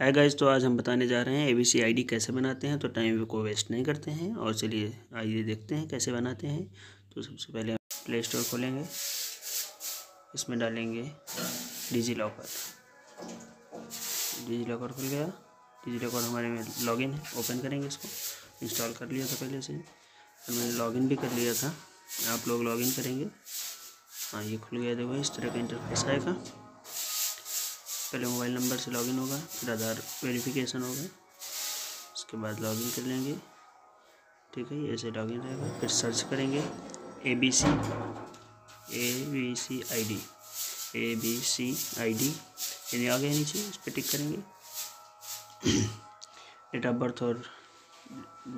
है गाइज़ तो आज हम बताने जा रहे हैं ए बी सी आई डी कैसे बनाते हैं तो टाइम को वेस्ट नहीं करते हैं, और चलिए आइए देखते हैं कैसे बनाते हैं। तो सबसे पहले हम प्ले स्टोर खोलेंगे। इसमें डालेंगे डिजी लॉकर डिजी लॉकर खुल गया। डिजी लॉकर हमारे में लॉगिन है ओपन करेंगे इसको। इंस्टॉल कर लिया था पहले से। और मैंने लॉगिन भी कर लिया था। आप लोग लॉगिन करेंगे। हाँ ये खुल गया देखो, इस तरह का इंटरफेस आएगा। पहले मोबाइल नंबर से लॉगिन होगा, फिर आधार वेरिफिकेशन होगा, उसके बाद लॉगिन कर लेंगे। ठीक है ऐसे लॉगिन रहेगा, फिर सर्च करेंगे A B C A B C I D A B C I D यानी आ गया नीचे इस पर टिक करेंगे। डेट ऑफ़ बर्थ और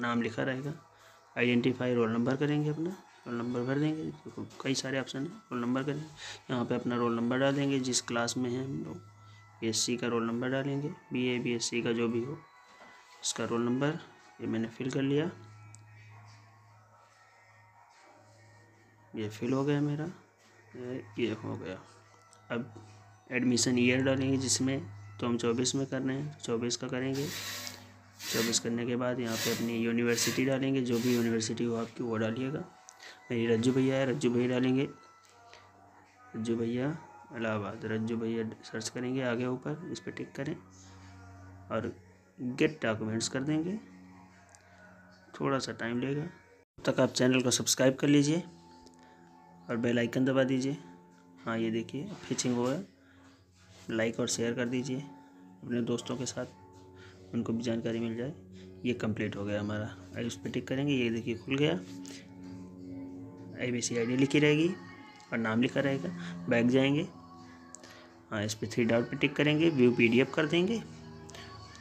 नाम लिखा रहेगा आइडेंटिफाई रोल नंबर करेंगे अपना रोल नंबर भर देंगे कई सारे ऑप्शन हैं रोल नंबर करेंगे, यहाँ पे अपना रोल नंबर डाल देंगे, जिस क्लास में हैं हम लोग। बीएससी का रोल नंबर डालेंगे। बीए बीएससी का जो भी हो, उसका रोल नंबर ये मैंने फिल कर लिया। ये फिल हो गया मेरा। ये हो गया। अब एडमिशन ईयर डालेंगे, जिसमें तो हम चौबीस में कर रहे हैं। चौबीस का करेंगे। चौबीस करने के बाद यहाँ पे अपनी यूनिवर्सिटी डालेंगे। जो भी यूनिवर्सिटी हो आपकी, वो डालिएगा। मेरी रज्जू भैया है। रज्जू भैया डालेंगे। रज्जू भैया इलाहाबाद। रज्जू भैया सर्च करेंगे आगे ऊपर, इस पर टिक करें और गेट डॉक्यूमेंट्स कर देंगे। थोड़ा सा टाइम लेगा। तब तक आप चैनल को सब्सक्राइब कर लीजिए और बेल आइकन दबा दीजिए। हाँ ये देखिए फिचिंग हुआ लाइक और शेयर कर दीजिए। अपने दोस्तों के साथ उनको भी जानकारी मिल जाए। ये कंप्लीट हो गया हमारा। अब इस पर टिक करेंगे। ये देखिए, खुल गया। आई बी सी आई डी लिखी रहेगी और नाम लिखा रहेगा। बैग जाएँगे। हाँ इस पर थ्री डॉट पर टिक करेंगे व्यू पीडीएफ कर देंगे।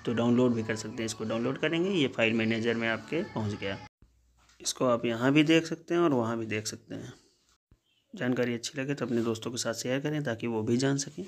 तो डाउनलोड भी कर सकते हैं, इसको डाउनलोड करेंगे, ये फ़ाइल मैनेजर में आपके पहुँच गया। इसको आप यहाँ भी देख सकते हैं और वहाँ भी देख सकते हैं। जानकारी अच्छी लगे तो अपने दोस्तों के साथ शेयर करें ताकि वो भी जान सकें।